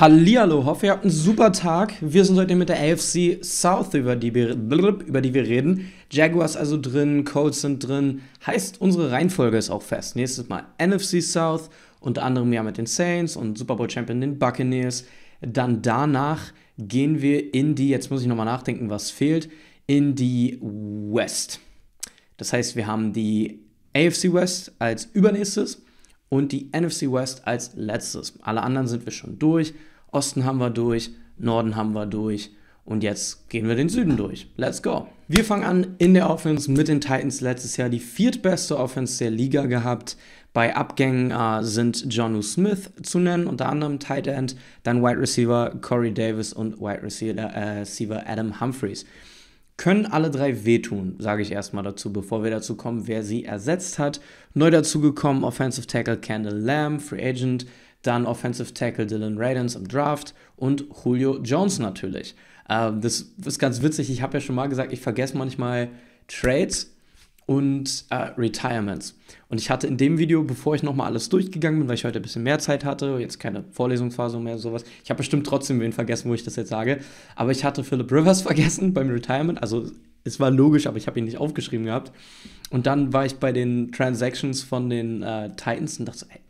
Hallihallo, hoffe ihr habt einen super Tag. Wir sind heute mit der AFC South, über die wir, über die wir reden. Jaguars also drin, Colts sind drin. Heißt, unsere Reihenfolge ist auch fest. Nächstes Mal NFC South, unter anderem ja mit den Saints und Super Bowl Champion den Buccaneers. Dann danach gehen wir in die, jetzt muss ich nochmal nachdenken, was fehlt, in die West. Das heißt, wir haben die AFC West als übernächstes und die NFC West als letztes. Alle anderen sind wir schon durch. Osten haben wir durch, Norden haben wir durch und jetzt gehen wir den Süden durch. Let's go. Wir fangen an in der Offense mit den Titans. Letztes Jahr die viertbeste Offense der Liga gehabt. Bei Abgängen äh, sind Jonu Smith zu nennen, unter anderem Tight End, dann Wide Receiver Corey Davis und Wide Receiver, äh, Receiver Adam Humphreys. Können alle drei wehtun, sage ich erstmal dazu, bevor wir dazu kommen, wer sie ersetzt hat. Neu dazu gekommen Offensive Tackle Kendall Lamb, Free Agent, dann Offensive Tackle Dylan Radens im Draft und Julio Jones natürlich. Ähm, das ist ganz witzig. Ich habe ja schon mal gesagt, ich vergesse manchmal Trades und äh, Retirements. Und ich hatte in dem Video, bevor ich nochmal alles durchgegangen bin, weil ich heute ein bisschen mehr Zeit hatte, jetzt keine Vorlesungsphase mehr, sowas. Ich habe bestimmt trotzdem wen vergessen, wo ich das jetzt sage. Aber ich hatte Philip Rivers vergessen beim Retirement. Also es war logisch, aber ich habe ihn nicht aufgeschrieben gehabt. Und dann war ich bei den Transactions von den äh, Titans und dachte so, ey,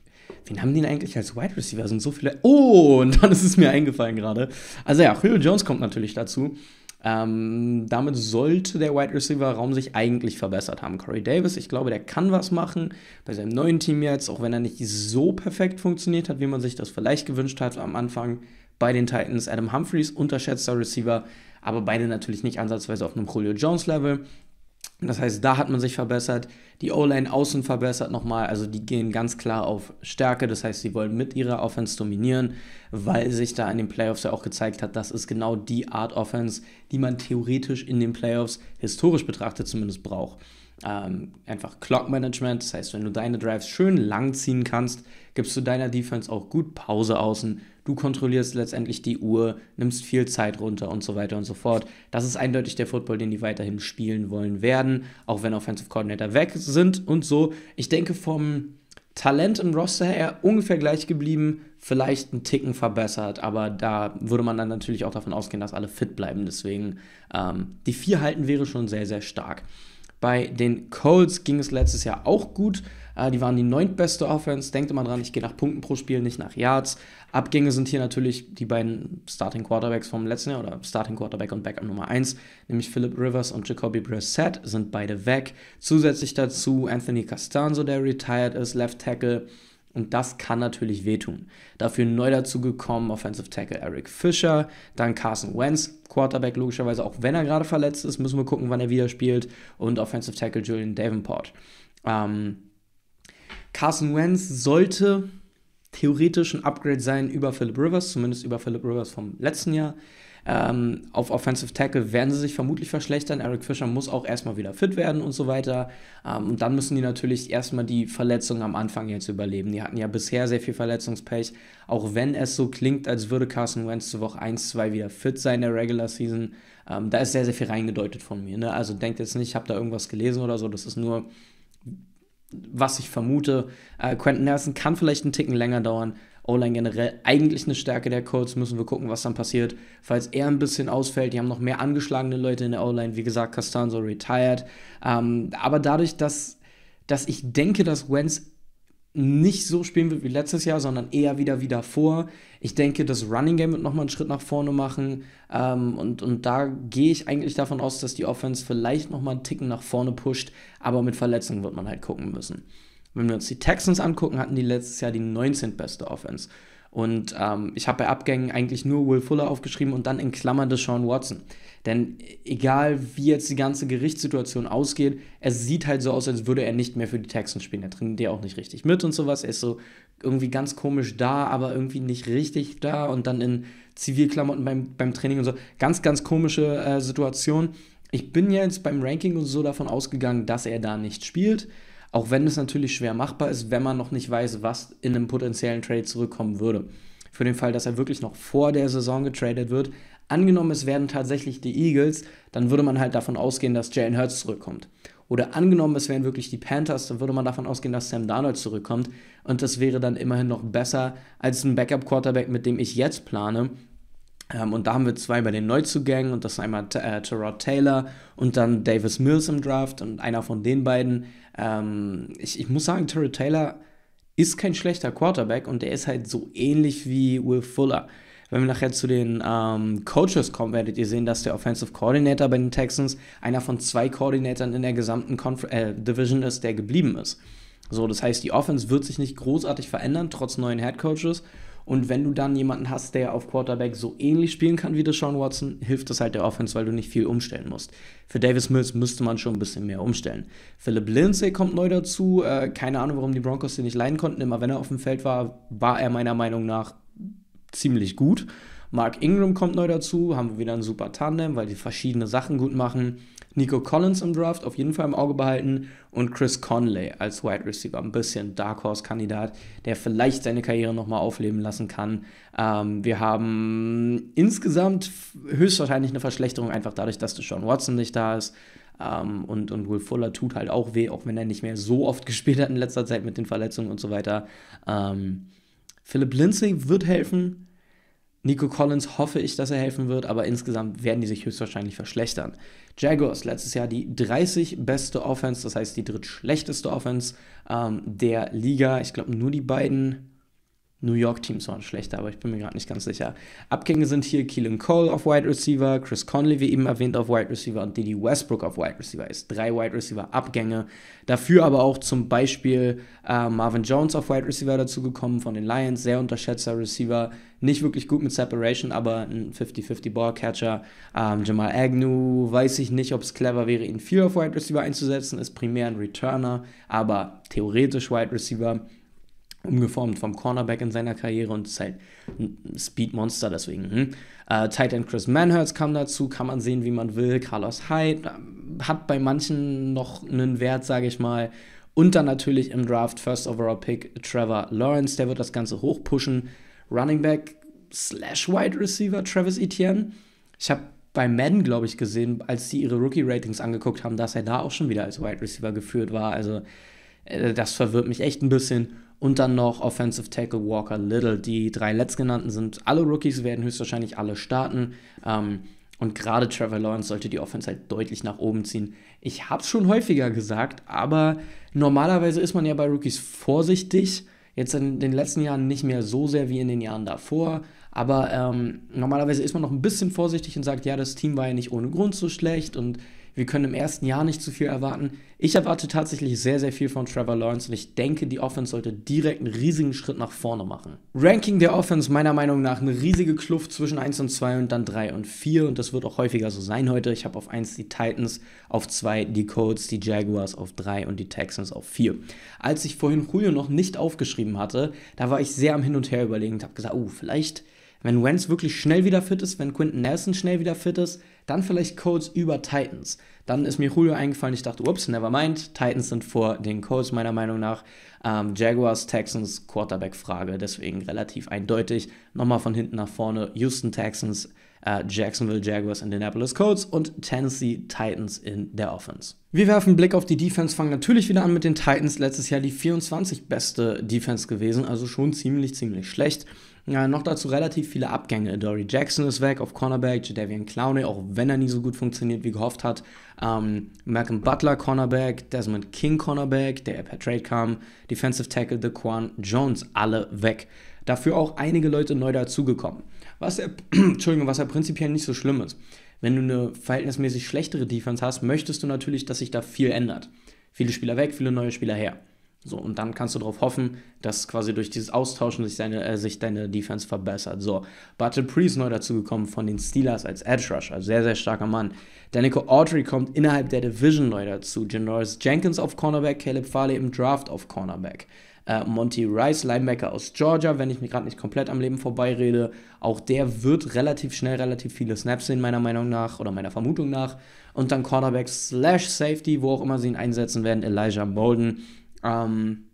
wen haben die denn eigentlich als Wide Receiver? Sind so viele. Oh, und dann ist es mir eingefallen gerade. Also ja, Julio Jones kommt natürlich dazu. Ähm, damit sollte der Wide Receiver Raum sich eigentlich verbessert haben. Corey Davis, ich glaube, der kann was machen bei seinem neuen Team jetzt, auch wenn er nicht so perfekt funktioniert hat, wie man sich das vielleicht gewünscht hat am Anfang bei den Titans. Adam Humphreys, unterschätzter Receiver, aber beide natürlich nicht ansatzweise auf einem Julio Jones Level. Das heißt, da hat man sich verbessert. Die O-Line außen verbessert nochmal. Also die gehen ganz klar auf Stärke. Das heißt, sie wollen mit ihrer Offense dominieren, weil sich da in den Playoffs ja auch gezeigt hat, das ist genau die Art Offense, die man theoretisch in den Playoffs historisch betrachtet zumindest braucht. Ähm, einfach Clock Management. Das heißt, wenn du deine Drives schön lang ziehen kannst, gibst du deiner Defense auch gut Pause außen. Du kontrollierst letztendlich die Uhr, nimmst viel Zeit runter und so weiter und so fort. Das ist eindeutig der Football, den die weiterhin spielen wollen werden, auch wenn Offensive Coordinator weg sind und so. Ich denke, vom Talent im Roster her ungefähr gleich geblieben, vielleicht einen Ticken verbessert, aber da würde man dann natürlich auch davon ausgehen, dass alle fit bleiben. Deswegen ähm, die vier halten wäre schon sehr, sehr stark. Bei den Colts ging es letztes Jahr auch gut. Äh, die waren die neuntbeste Offense. Denkt immer dran, ich gehe nach Punkten pro Spiel, nicht nach Yards. Abgänge sind hier natürlich die beiden Starting Quarterbacks vom letzten Jahr oder Starting Quarterback und Backup Nummer 1, nämlich Philip Rivers und Jacoby Brissett, sind beide weg. Zusätzlich dazu Anthony Castanzo, der retired ist, Left Tackle. Und das kann natürlich wehtun. Dafür neu dazu gekommen Offensive Tackle Eric Fischer, dann Carson Wentz, Quarterback logischerweise, auch wenn er gerade verletzt ist, müssen wir gucken, wann er wieder spielt. Und Offensive Tackle Julian Davenport. Ähm, Carson Wentz sollte theoretisch ein Upgrade sein über Philip Rivers, zumindest über Philip Rivers vom letzten Jahr. Ähm, auf Offensive Tackle werden sie sich vermutlich verschlechtern. Eric Fischer muss auch erstmal wieder fit werden und so weiter. Ähm, und dann müssen die natürlich erstmal die Verletzungen am Anfang jetzt überleben. Die hatten ja bisher sehr viel Verletzungspech. Auch wenn es so klingt, als würde Carson Wentz zu Woche 1, 2 wieder fit sein in der Regular Season. Ähm, da ist sehr, sehr viel reingedeutet von mir. Ne? Also denkt jetzt nicht, ich habe da irgendwas gelesen oder so. Das ist nur was ich vermute. Äh, Quentin Nelson kann vielleicht einen Ticken länger dauern. O-Line generell eigentlich eine Stärke der Colts. Müssen wir gucken, was dann passiert. Falls er ein bisschen ausfällt, die haben noch mehr angeschlagene Leute in der O-Line. Wie gesagt, Castanzo retired. Ähm, aber dadurch, dass, dass ich denke, dass Wentz nicht so spielen wird wie letztes Jahr, sondern eher wieder wie davor. Ich denke, das Running Game wird nochmal einen Schritt nach vorne machen. Ähm, und, und da gehe ich eigentlich davon aus, dass die Offense vielleicht nochmal einen Ticken nach vorne pusht. Aber mit Verletzungen wird man halt gucken müssen. Wenn wir uns die Texans angucken, hatten die letztes Jahr die 19. beste Offense. Und ähm, ich habe bei Abgängen eigentlich nur Will Fuller aufgeschrieben und dann in Klammern Deshaun Watson. Denn egal wie jetzt die ganze Gerichtssituation ausgeht, es sieht halt so aus, als würde er nicht mehr für die Texans spielen. Er trainiert ja auch nicht richtig mit und sowas. Er ist so irgendwie ganz komisch da, aber irgendwie nicht richtig da und dann in Zivilklamotten beim, beim Training und so. Ganz, ganz komische äh, Situation. Ich bin jetzt beim Ranking und so davon ausgegangen, dass er da nicht spielt. Auch wenn es natürlich schwer machbar ist, wenn man noch nicht weiß, was in einem potenziellen Trade zurückkommen würde. Für den Fall, dass er wirklich noch vor der Saison getradet wird. Angenommen, es werden tatsächlich die Eagles, dann würde man halt davon ausgehen, dass Jalen Hurts zurückkommt. Oder angenommen, es wären wirklich die Panthers, dann würde man davon ausgehen, dass Sam Darnold zurückkommt. Und das wäre dann immerhin noch besser als ein Backup-Quarterback, mit dem ich jetzt plane. Ähm, und da haben wir zwei bei den Neuzugängen und das ist einmal äh, Terod Taylor und dann Davis Mills im Draft und einer von den beiden. Ähm, ich, ich muss sagen, Terod Taylor ist kein schlechter Quarterback und der ist halt so ähnlich wie Will Fuller. Wenn wir nachher zu den ähm, Coaches kommen, werdet ihr sehen, dass der Offensive Coordinator bei den Texans einer von zwei Koordinatoren in der gesamten Conf äh, Division ist, der geblieben ist. So, das heißt, die Offense wird sich nicht großartig verändern, trotz neuen Head Coaches. Und wenn du dann jemanden hast, der auf Quarterback so ähnlich spielen kann wie Deshaun Watson, hilft das halt der Offense, weil du nicht viel umstellen musst. Für Davis Mills müsste man schon ein bisschen mehr umstellen. Philip Lindsay kommt neu dazu. Äh, keine Ahnung, warum die Broncos den nicht leiden konnten. Immer wenn er auf dem Feld war, war er meiner Meinung nach ziemlich gut. Mark Ingram kommt neu dazu, haben wir wieder ein super Tandem, weil die verschiedene Sachen gut machen. Nico Collins im Draft auf jeden Fall im Auge behalten und Chris Conley als Wide Receiver, ein bisschen Dark Horse Kandidat, der vielleicht seine Karriere nochmal aufleben lassen kann. Ähm, wir haben insgesamt höchstwahrscheinlich eine Verschlechterung, einfach dadurch, dass Sean Watson nicht da ist. Um, ähm, und, und Will Fuller tut halt auch weh, auch wenn er nicht mehr so oft gespielt hat in letzter Zeit mit den Verletzungen und so weiter. Um, ähm, Philip Lindsay wird helfen. Nico Collins hoffe ich, dass er helfen wird, aber insgesamt werden die sich höchstwahrscheinlich verschlechtern. Jaguars letztes Jahr die 30 beste Offense, das heißt die drittschlechteste Offense ähm, der Liga. Ich glaube, nur die beiden New York-Teams waren schlechter, aber ich bin mir gerade nicht ganz sicher. Abgänge sind hier Keelan Cole auf Wide Receiver, Chris Conley, wie eben erwähnt, auf Wide Receiver und Didi Westbrook auf Wide Receiver. Ist drei Wide Receiver-Abgänge. Dafür aber auch zum Beispiel äh, Marvin Jones auf Wide Receiver dazugekommen von den Lions. Sehr unterschätzter Receiver. Nicht wirklich gut mit Separation, aber ein 50-50 Ballcatcher. Ähm, Jamal Agnew, weiß ich nicht, ob es clever wäre, ihn viel auf Wide Receiver einzusetzen. Ist primär ein Returner, aber theoretisch Wide Receiver umgeformt vom Cornerback in seiner Karriere und ist halt ein Speedmonster, deswegen. Hm. Äh, Tight Chris Manhurst kam dazu, kann man sehen, wie man will. Carlos Hyde äh, hat bei manchen noch einen Wert, sage ich mal. Und dann natürlich im Draft First Overall Pick Trevor Lawrence, der wird das Ganze hochpushen. Running Back slash Wide Receiver Travis Etienne. Ich habe bei Madden, glaube ich, gesehen, als sie ihre Rookie-Ratings angeguckt haben, dass er da auch schon wieder als Wide Receiver geführt war. Also äh, das verwirrt mich echt ein bisschen und dann noch Offensive Tackle Walker Little. Die drei letztgenannten sind alle Rookies, werden höchstwahrscheinlich alle starten. Ähm, und gerade Trevor Lawrence sollte die Offense halt deutlich nach oben ziehen. Ich habe es schon häufiger gesagt, aber normalerweise ist man ja bei Rookies vorsichtig. Jetzt in den letzten Jahren nicht mehr so sehr wie in den Jahren davor. Aber ähm, normalerweise ist man noch ein bisschen vorsichtig und sagt, ja, das Team war ja nicht ohne Grund so schlecht und wir können im ersten Jahr nicht zu viel erwarten. Ich erwarte tatsächlich sehr, sehr viel von Trevor Lawrence und ich denke, die Offense sollte direkt einen riesigen Schritt nach vorne machen. Ranking der Offense meiner Meinung nach eine riesige Kluft zwischen 1 und 2 und dann 3 und 4 und das wird auch häufiger so sein heute. Ich habe auf 1 die Titans, auf 2 die Colts, die Jaguars auf 3 und die Texans auf 4. Als ich vorhin Julio noch nicht aufgeschrieben hatte, da war ich sehr am Hin und Her überlegen und habe gesagt, oh, vielleicht wenn Wentz wirklich schnell wieder fit ist, wenn Quinton Nelson schnell wieder fit ist, dann vielleicht Colts über Titans. Dann ist mir Julio eingefallen, ich dachte, ups, never mind, Titans sind vor den Colts meiner Meinung nach. Ähm, Jaguars, Texans, Quarterback-Frage, deswegen relativ eindeutig. Nochmal von hinten nach vorne, Houston Texans, äh, Jacksonville Jaguars, Indianapolis Colts und Tennessee Titans in der Offense. Wir werfen einen Blick auf die Defense, fangen natürlich wieder an mit den Titans. Letztes Jahr die 24 beste Defense gewesen, also schon ziemlich, ziemlich schlecht. Ja, noch dazu relativ viele Abgänge. Dory Jackson ist weg auf Cornerback, Jadavian Clowney, auch wenn er nie so gut funktioniert wie gehofft hat. Ähm, Malcolm Butler Cornerback, Desmond King Cornerback, der per Trade kam, Defensive Tackle DeQuan Jones, alle weg. Dafür auch einige Leute neu dazugekommen. Was er, Entschuldigung, was ja prinzipiell nicht so schlimm ist. Wenn du eine verhältnismäßig schlechtere Defense hast, möchtest du natürlich, dass sich da viel ändert. Viele Spieler weg, viele neue Spieler her. So, und dann kannst du darauf hoffen, dass quasi durch dieses Austauschen sich, deine, äh, sich deine Defense verbessert. So, Bartle Priest neu dazugekommen von den Steelers als Edge Rusher, sehr, sehr starker Mann. Danico Autry kommt innerhalb der Division neu dazu. Janoris Jenkins auf Cornerback, Caleb Farley im Draft auf Cornerback. Äh, Monty Rice, Linebacker aus Georgia, wenn ich mich gerade nicht komplett am Leben vorbeirede. Auch der wird relativ schnell relativ viele Snaps sehen, meiner Meinung nach oder meiner Vermutung nach. Und dann Cornerback slash Safety, wo auch immer sie ihn einsetzen werden, Elijah Molden ähm,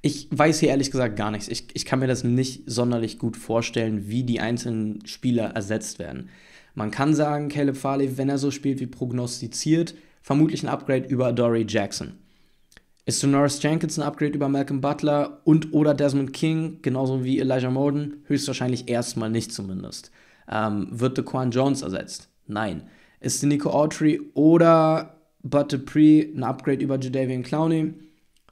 ich weiß hier ehrlich gesagt gar nichts. Ich, ich kann mir das nicht sonderlich gut vorstellen, wie die einzelnen Spieler ersetzt werden. Man kann sagen, Caleb Farley, wenn er so spielt wie prognostiziert, vermutlich ein Upgrade über Dory Jackson. Ist Norris Jenkins ein Upgrade über Malcolm Butler und oder Desmond King, genauso wie Elijah Molden? Höchstwahrscheinlich erstmal nicht zumindest. Ähm, wird DeQuan Jones ersetzt? Nein. Ist Nico Autry oder Bud Dupree ein Upgrade über Jadavian Clowney?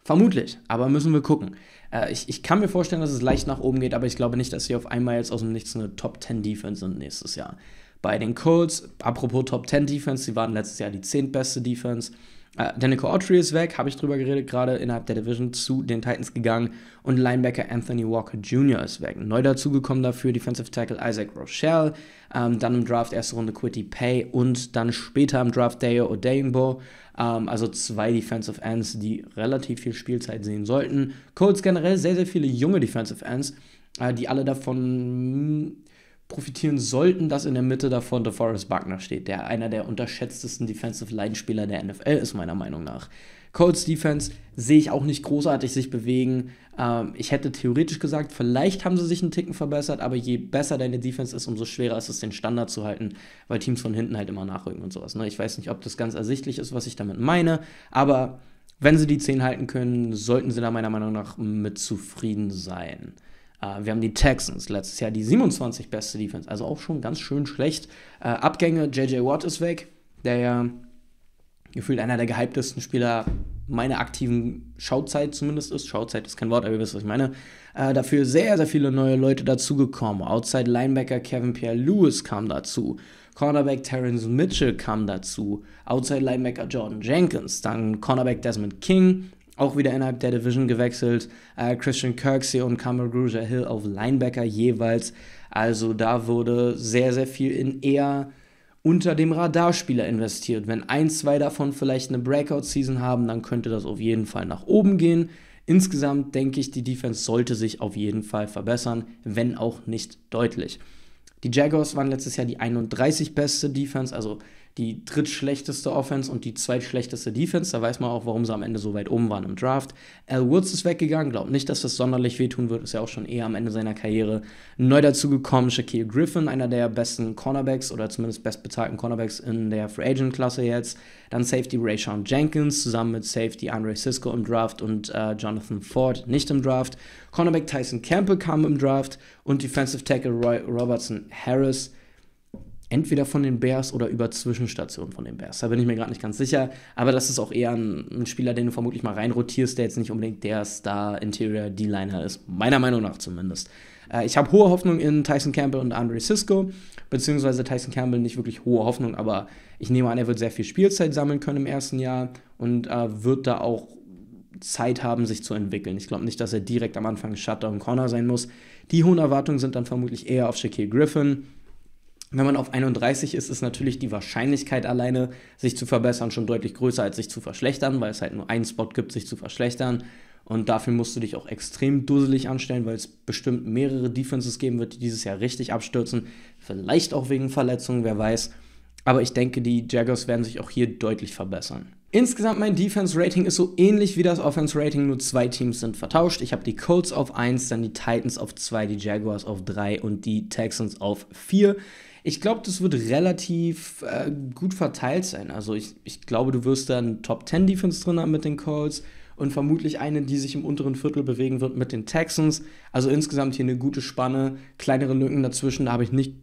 Vermutlich, aber müssen wir gucken. Äh, ich, ich kann mir vorstellen, dass es leicht nach oben geht, aber ich glaube nicht, dass sie auf einmal jetzt aus dem Nichts eine Top 10 Defense sind nächstes Jahr. Bei den Colts, apropos Top 10 Defense, sie waren letztes Jahr die 10. beste Defense. Äh, Danico Autry ist weg, habe ich drüber geredet, gerade innerhalb der Division zu den Titans gegangen. Und Linebacker Anthony Walker Jr. ist weg. Neu dazugekommen dafür Defensive Tackle Isaac Rochelle. Ähm, dann im Draft erste Runde Quitty Pay und dann später im Draft Dayo Odeyingbo. Ähm, also zwei Defensive Ends, die relativ viel Spielzeit sehen sollten. Colts generell sehr, sehr viele junge Defensive Ends, äh, die alle davon profitieren sollten, dass in der Mitte davon DeForest Buckner steht, der einer der unterschätztesten Defensive Line-Spieler der NFL ist, meiner Meinung nach. Colts Defense sehe ich auch nicht großartig sich bewegen. Ähm, ich hätte theoretisch gesagt, vielleicht haben sie sich einen Ticken verbessert, aber je besser deine Defense ist, umso schwerer ist es, den Standard zu halten, weil Teams von hinten halt immer nachrücken und sowas. Ne? Ich weiß nicht, ob das ganz ersichtlich ist, was ich damit meine, aber wenn sie die 10 halten können, sollten sie da meiner Meinung nach mit zufrieden sein. Uh, wir haben die Texans, letztes Jahr die 27 beste Defense, also auch schon ganz schön schlecht. Uh, Abgänge, JJ Watt ist weg, der ja gefühlt einer der gehyptesten Spieler meiner aktiven Schauzeit zumindest ist. Schauzeit ist kein Wort, aber ihr wisst, was ich meine. Uh, dafür sehr, sehr viele neue Leute dazugekommen. Outside Linebacker Kevin Pierre Lewis kam dazu. Cornerback Terrence Mitchell kam dazu. Outside Linebacker Jordan Jenkins. Dann Cornerback Desmond King auch wieder innerhalb der Division gewechselt. Äh, Christian Kirksey und Kamal Gruger Hill auf Linebacker jeweils. Also da wurde sehr, sehr viel in eher unter dem Radarspieler investiert. Wenn ein, zwei davon vielleicht eine Breakout-Season haben, dann könnte das auf jeden Fall nach oben gehen. Insgesamt denke ich, die Defense sollte sich auf jeden Fall verbessern, wenn auch nicht deutlich. Die Jaguars waren letztes Jahr die 31 beste Defense, also die drittschlechteste Offense und die zweitschlechteste Defense. Da weiß man auch, warum sie am Ende so weit oben waren im Draft. Al Woods ist weggegangen, glaubt nicht, dass das sonderlich wehtun wird, ist ja auch schon eher am Ende seiner Karriere. Neu dazugekommen Shaquille Griffin, einer der besten Cornerbacks oder zumindest bestbezahlten Cornerbacks in der Free Agent Klasse jetzt. Dann Safety Rayshon Jenkins zusammen mit Safety Andre Cisco im Draft und äh, Jonathan Ford nicht im Draft. Cornerback Tyson Campbell kam im Draft und Defensive Tackle Roy Robertson Harris entweder von den Bears oder über Zwischenstationen von den Bears. Da bin ich mir gerade nicht ganz sicher. Aber das ist auch eher ein, ein, Spieler, den du vermutlich mal reinrotierst, der jetzt nicht unbedingt der Star Interior D-Liner ist. Meiner Meinung nach zumindest. Äh, ich habe hohe Hoffnung in Tyson Campbell und Andre Cisco. Beziehungsweise Tyson Campbell nicht wirklich hohe Hoffnung, aber ich nehme an, er wird sehr viel Spielzeit sammeln können im ersten Jahr und äh, wird da auch Zeit haben, sich zu entwickeln. Ich glaube nicht, dass er direkt am Anfang Shutdown Corner sein muss. Die hohen Erwartungen sind dann vermutlich eher auf Shaquille Griffin wenn man auf 31 ist, ist natürlich die Wahrscheinlichkeit alleine, sich zu verbessern, schon deutlich größer, als sich zu verschlechtern, weil es halt nur einen Spot gibt, sich zu verschlechtern. Und dafür musst du dich auch extrem dusselig anstellen, weil es bestimmt mehrere Defenses geben wird, die dieses Jahr richtig abstürzen. Vielleicht auch wegen Verletzungen, wer weiß. Aber ich denke, die Jaguars werden sich auch hier deutlich verbessern. Insgesamt mein Defense-Rating ist so ähnlich wie das Offense-Rating, nur zwei Teams sind vertauscht. Ich habe die Colts auf 1, dann die Titans auf 2, die Jaguars auf 3 und die Texans auf 4. Ich glaube, das wird relativ äh, gut verteilt sein. Also ich, ich glaube, du wirst da einen Top 10 Defense drin haben mit den Colts und vermutlich eine, die sich im unteren Viertel bewegen wird mit den Texans. Also insgesamt hier eine gute Spanne, kleinere Lücken dazwischen. Da habe ich nicht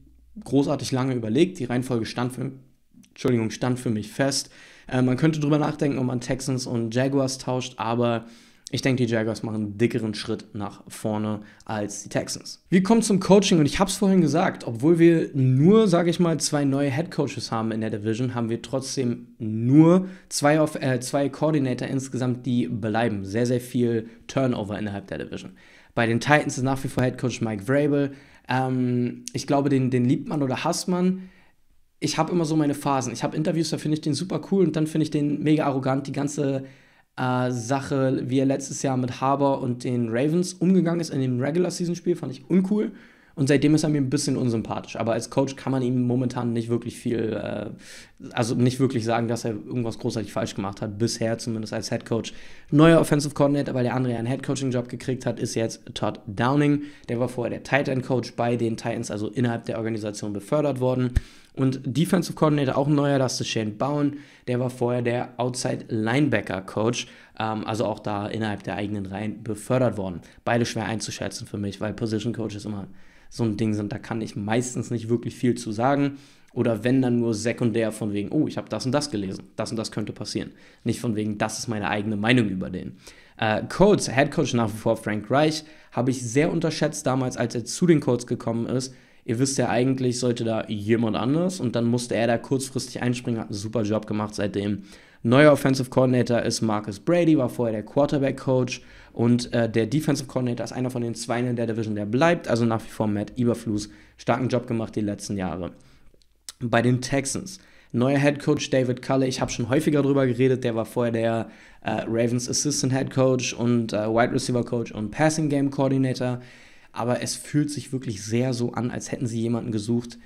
großartig lange überlegt. Die Reihenfolge stand für, Entschuldigung, stand für mich fest. Äh, man könnte drüber nachdenken, ob man Texans und Jaguars tauscht, aber ich denke, die Jaguars machen einen dickeren Schritt nach vorne als die Texans. Wir kommen zum Coaching und ich habe es vorhin gesagt, obwohl wir nur, sage ich mal, zwei neue Head Coaches haben in der Division, haben wir trotzdem nur zwei, auf, äh, zwei Coordinator insgesamt, die bleiben. Sehr, sehr viel Turnover innerhalb der Division. Bei den Titans ist nach wie vor Head Coach Mike Vrabel. Ähm, ich glaube, den, den liebt man oder hasst man ich habe immer so meine Phasen. Ich habe Interviews, da finde ich den super cool und dann finde ich den mega arrogant. Die ganze äh, Sache, wie er letztes Jahr mit Harbour und den Ravens umgegangen ist in dem Regular-Season-Spiel, fand ich uncool. Und seitdem ist er mir ein bisschen unsympathisch. Aber als Coach kann man ihm momentan nicht wirklich viel, äh, also nicht wirklich sagen, dass er irgendwas großartig falsch gemacht hat. Bisher zumindest als Head Coach. Neuer Offensive Coordinator, weil der andere einen Head Coaching-Job gekriegt hat, ist jetzt Todd Downing. Der war vorher der Tight End Coach bei den Titans, also innerhalb der Organisation befördert worden. Und Defensive Coordinator auch ein neuer, das ist Shane Bowen. Der war vorher der Outside Linebacker Coach, ähm, also auch da innerhalb der eigenen Reihen befördert worden. Beide schwer einzuschätzen für mich, weil Position Coaches immer so ein Ding sind. Da kann ich meistens nicht wirklich viel zu sagen. Oder wenn dann nur sekundär von wegen, oh, ich habe das und das gelesen, das und das könnte passieren. Nicht von wegen, das ist meine eigene Meinung über den. Äh, Colts, Head Coach nach wie vor Frank Reich, habe ich sehr unterschätzt damals, als er zu den Colts gekommen ist. Ihr wisst ja eigentlich, sollte da jemand anders und dann musste er da kurzfristig einspringen, hat einen super Job gemacht seitdem. Neuer Offensive Coordinator ist Marcus Brady, war vorher der Quarterback Coach und äh, der Defensive Coordinator ist einer von den zwei in der Division, der bleibt, also nach wie vor Matt Eberflus. Starken Job gemacht die letzten Jahre. Bei den Texans. Neuer Head Coach David Culley, ich habe schon häufiger darüber geredet, der war vorher der äh, Ravens Assistant Head Coach und äh, Wide Receiver Coach und Passing Game Coordinator. Aber es fühlt sich wirklich sehr so an, als hätten sie jemanden gesucht,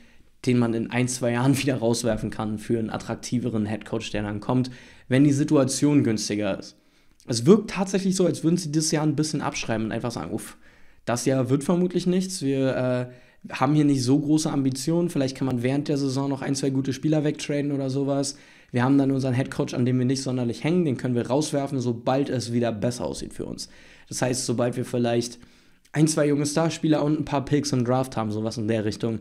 den man in ein, zwei Jahren wieder rauswerfen kann für einen attraktiveren Head Coach, der dann kommt, wenn die Situation günstiger ist. Es wirkt tatsächlich so, als würden sie dieses Jahr ein bisschen abschreiben und einfach sagen, uff, das Jahr wird vermutlich nichts. Wir äh, haben hier nicht so große Ambitionen. Vielleicht kann man während der Saison noch ein, zwei gute Spieler wegtraden oder sowas. Wir haben dann unseren Headcoach, an dem wir nicht sonderlich hängen. Den können wir rauswerfen, sobald es wieder besser aussieht für uns. Das heißt, sobald wir vielleicht ein, zwei junge Starspieler und ein paar Picks im Draft haben, sowas in der Richtung.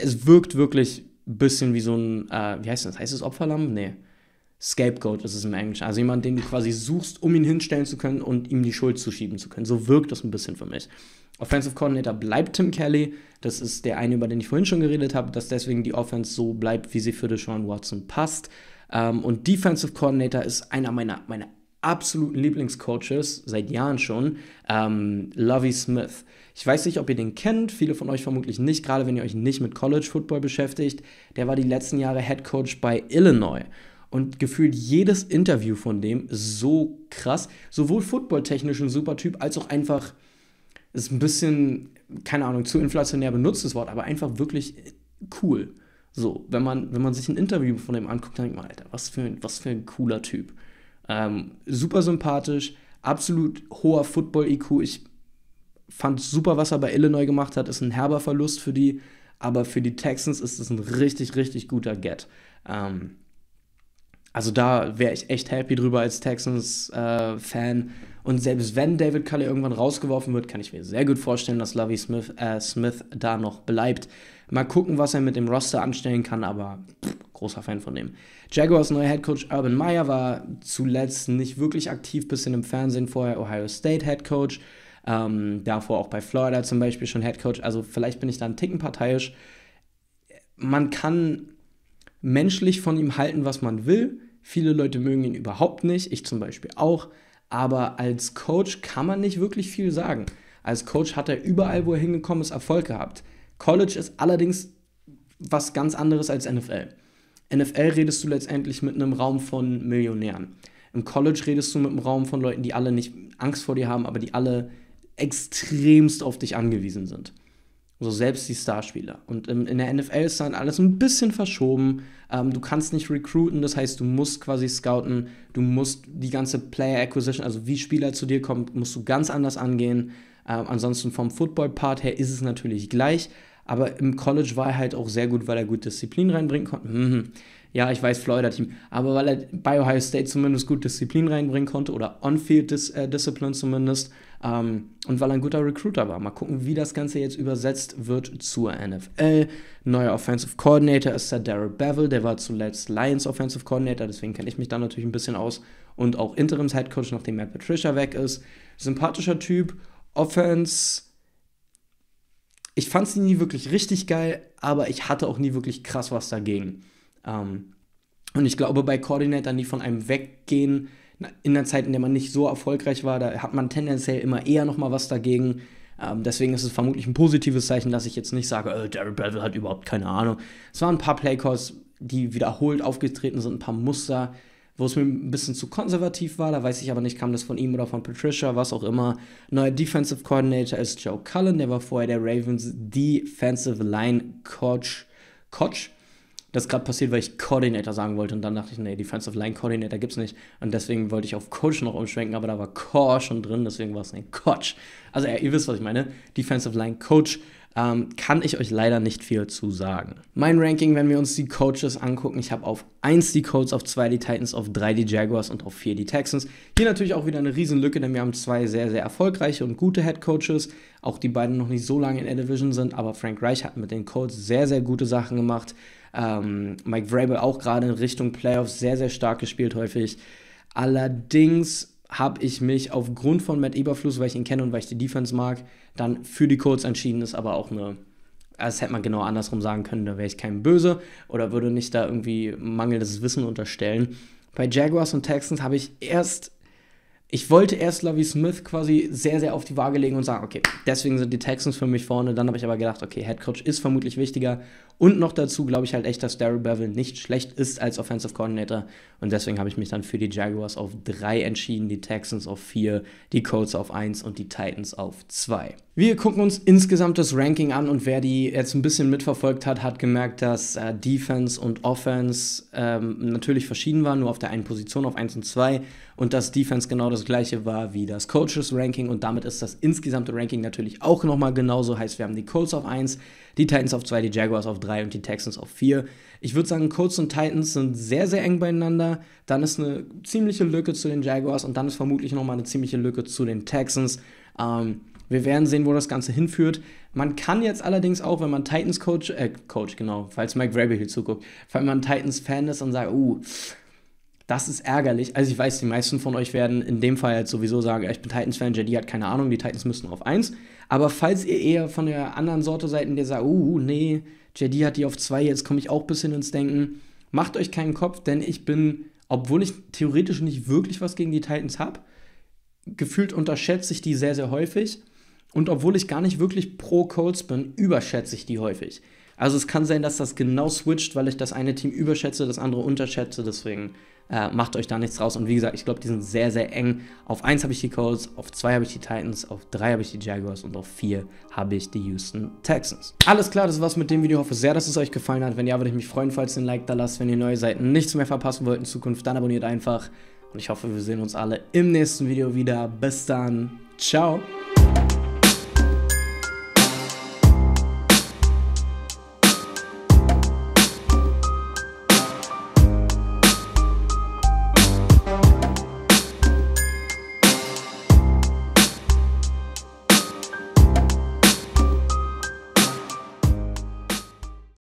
Es wirkt wirklich ein bisschen wie so ein, äh, wie heißt das? Heißt es Opferlamm? Nee. Scapegoat ist es im Englischen. Also jemand, den du quasi suchst, um ihn hinstellen zu können und ihm die Schuld zuschieben zu können. So wirkt das ein bisschen für mich. Offensive Coordinator bleibt Tim Kelly. Das ist der eine, über den ich vorhin schon geredet habe, dass deswegen die Offense so bleibt, wie sie für Deshaun Watson passt. Ähm, und Defensive Coordinator ist einer meiner, meiner absoluten Lieblingscoaches, seit Jahren schon, ähm, Lovey Smith. Ich weiß nicht, ob ihr den kennt, viele von euch vermutlich nicht, gerade wenn ihr euch nicht mit College Football beschäftigt. Der war die letzten Jahre Head Coach bei Illinois. Und gefühlt jedes Interview von dem ist so krass, sowohl footballtechnisch ein super Typ, als auch einfach ist ein bisschen, keine Ahnung, zu inflationär benutztes Wort, aber einfach wirklich cool. So, wenn man, wenn man sich ein Interview von dem anguckt, dann denkt man, Alter, was für ein, was für ein cooler Typ. Ähm, super sympathisch, absolut hoher Football-IQ. Ich fand super, was er bei Illinois gemacht hat. Ist ein herber Verlust für die, aber für die Texans ist es ein richtig, richtig guter Get. Ähm, also da wäre ich echt happy drüber als Texans-Fan. Äh, und selbst wenn David Culley irgendwann rausgeworfen wird, kann ich mir sehr gut vorstellen, dass Lovey Smith, äh, Smith da noch bleibt. Mal gucken, was er mit dem Roster anstellen kann, aber pff, großer Fan von dem. Jaguars neuer Headcoach Urban Meyer war zuletzt nicht wirklich aktiv, bisschen im Fernsehen, vorher Ohio State Headcoach. Ähm, davor auch bei Florida zum Beispiel schon Headcoach. Also vielleicht bin ich da ein Ticken parteiisch. Man kann menschlich von ihm halten, was man will. Viele Leute mögen ihn überhaupt nicht, ich zum Beispiel auch aber als Coach kann man nicht wirklich viel sagen. Als Coach hat er überall, wo er hingekommen ist, Erfolg gehabt. College ist allerdings was ganz anderes als NFL. NFL redest du letztendlich mit einem Raum von Millionären. Im College redest du mit einem Raum von Leuten, die alle nicht Angst vor dir haben, aber die alle extremst auf dich angewiesen sind. So selbst die Starspieler. Und in der NFL ist dann alles ein bisschen verschoben. Ähm, du kannst nicht recruiten, das heißt, du musst quasi scouten. Du musst die ganze Player Acquisition, also wie Spieler zu dir kommen, musst du ganz anders angehen. Ähm, ansonsten vom Football-Part her ist es natürlich gleich. Aber im College war er halt auch sehr gut, weil er gut Disziplin reinbringen konnte. Mhm. Ja, ich weiß, Florida-Team. Aber weil er bei Ohio State zumindest gut Disziplin reinbringen konnte oder On-Field-Discipline äh, zumindest. Ähm, und weil er ein guter Recruiter war. Mal gucken, wie das Ganze jetzt übersetzt wird zur NFL. Neuer Offensive Coordinator ist der Daryl Bevel, der war zuletzt Lions Offensive Coordinator, deswegen kenne ich mich da natürlich ein bisschen aus. Und auch Interims Head Coach, nachdem Matt Patricia weg ist. Sympathischer Typ. Offense. Ich fand sie nie wirklich richtig geil, aber ich hatte auch nie wirklich krass was dagegen. Ähm, und ich glaube, bei Coordinatoren, die von einem weggehen, in der Zeit, in der man nicht so erfolgreich war, da hat man tendenziell immer eher noch mal was dagegen. Ähm, deswegen ist es vermutlich ein positives Zeichen, dass ich jetzt nicht sage, äh, Daryl Bevel hat überhaupt keine Ahnung. Es waren ein paar Playcalls, die wiederholt aufgetreten sind, ein paar Muster, wo es mir ein bisschen zu konservativ war. Da weiß ich aber nicht, kam das von ihm oder von Patricia, was auch immer. Neuer Defensive Coordinator ist Joe Cullen, der war vorher der Ravens Defensive Line Coach. Coach das ist gerade passiert, weil ich Coordinator sagen wollte und dann dachte ich, nee, Defensive Line Coordinator gibt es nicht. Und deswegen wollte ich auf Coach noch umschwenken, aber da war Core schon drin, deswegen war es ein Coach. Also ja, ihr wisst, was ich meine. Defensive Line Coach ähm, kann ich euch leider nicht viel zu sagen. Mein Ranking, wenn wir uns die Coaches angucken, ich habe auf 1 die Colts, auf 2 die Titans, auf 3 die Jaguars und auf 4 die Texans. Hier natürlich auch wieder eine Riesenlücke, denn wir haben zwei sehr, sehr erfolgreiche und gute Head Coaches. Auch die beiden noch nicht so lange in der Division sind, aber Frank Reich hat mit den Colts sehr, sehr gute Sachen gemacht. Ähm, Mike Vrabel auch gerade in Richtung Playoffs sehr, sehr stark gespielt häufig. Allerdings habe ich mich aufgrund von Matt Eberfluss, weil ich ihn kenne und weil ich die Defense mag, dann für die Colts entschieden. Ist aber auch eine, das hätte man genau andersrum sagen können, da wäre ich kein Böse oder würde nicht da irgendwie mangelndes Wissen unterstellen. Bei Jaguars und Texans habe ich erst ich wollte erst Lovie Smith quasi sehr, sehr auf die Waage legen und sagen, okay, deswegen sind die Texans für mich vorne. Dann habe ich aber gedacht, okay, Head Coach ist vermutlich wichtiger. Und noch dazu glaube ich halt echt, dass Daryl Bevel nicht schlecht ist als Offensive Coordinator. Und deswegen habe ich mich dann für die Jaguars auf drei entschieden, die Texans auf vier, die Colts auf eins und die Titans auf zwei. Wir gucken uns insgesamt das Ranking an und wer die jetzt ein bisschen mitverfolgt hat, hat gemerkt, dass äh, Defense und Offense ähm, natürlich verschieden waren, nur auf der einen Position, auf 1 und 2 und dass Defense genau das gleiche war wie das Coaches Ranking und damit ist das insgesamte Ranking natürlich auch nochmal genauso. Heißt, wir haben die Colts auf 1, die Titans auf 2, die Jaguars auf 3 und die Texans auf 4. Ich würde sagen, Colts und Titans sind sehr, sehr eng beieinander. Dann ist eine ziemliche Lücke zu den Jaguars und dann ist vermutlich nochmal eine ziemliche Lücke zu den Texans. Ähm, wir werden sehen, wo das Ganze hinführt. Man kann jetzt allerdings auch, wenn man Titans Coach, äh, Coach, genau, falls Mike Vrabel hier zuguckt, wenn man Titans Fan ist und sagt, uh, das ist ärgerlich. Also ich weiß, die meisten von euch werden in dem Fall jetzt sowieso sagen, ich bin Titans-Fan, JD hat keine Ahnung, die Titans müssten auf 1. Aber falls ihr eher von der anderen Sorte seid ihr sagt, uh, nee, JD hat die auf 2, jetzt komme ich auch ein bisschen ins Denken, macht euch keinen Kopf, denn ich bin, obwohl ich theoretisch nicht wirklich was gegen die Titans habe, gefühlt unterschätze ich die sehr, sehr häufig. Und obwohl ich gar nicht wirklich pro Colts bin, überschätze ich die häufig. Also es kann sein, dass das genau switcht, weil ich das eine Team überschätze, das andere unterschätze. Deswegen äh, macht euch da nichts draus. Und wie gesagt, ich glaube, die sind sehr, sehr eng. Auf 1 habe ich die Colts, auf 2 habe ich die Titans, auf 3 habe ich die Jaguars und auf 4 habe ich die Houston Texans. Alles klar, das war's mit dem Video. Ich hoffe sehr, dass es euch gefallen hat. Wenn ja, würde ich mich freuen, falls ihr ein Like da lasst. Wenn ihr neue Seiten nichts mehr verpassen wollt in Zukunft, dann abonniert einfach. Und ich hoffe, wir sehen uns alle im nächsten Video wieder. Bis dann. Ciao.